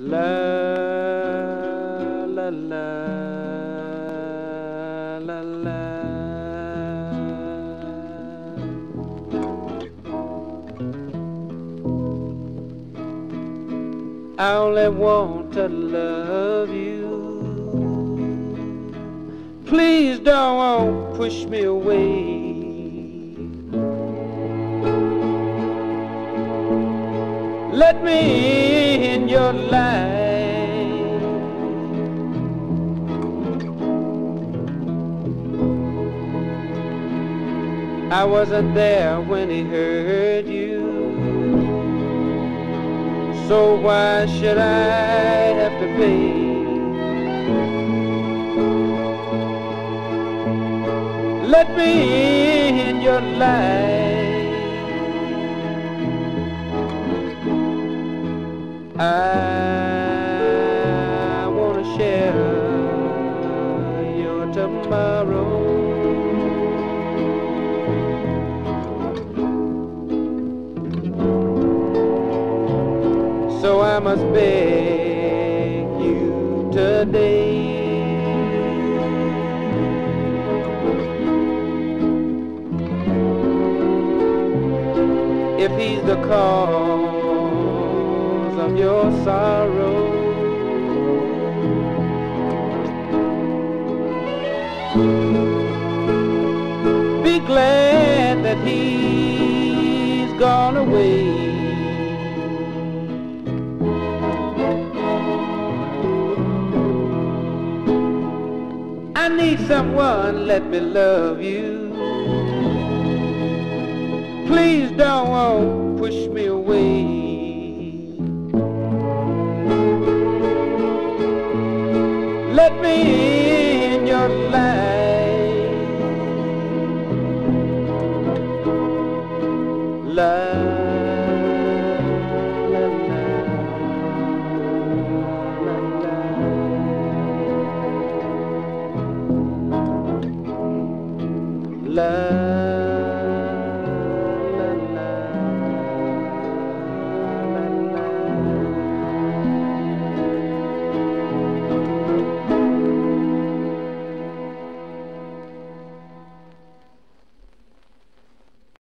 La la la la la. I only want to love you. Please don't push me away. Let me I wasn't there when he hurt you. So why should I have to pay? Let me in your life. I wanna share your tomorrow. I must beg you today. If he's the cause of your sorrow, be glad that he's gone away. I need someone, let me love you. Please don't push me away. Let me in your life. La La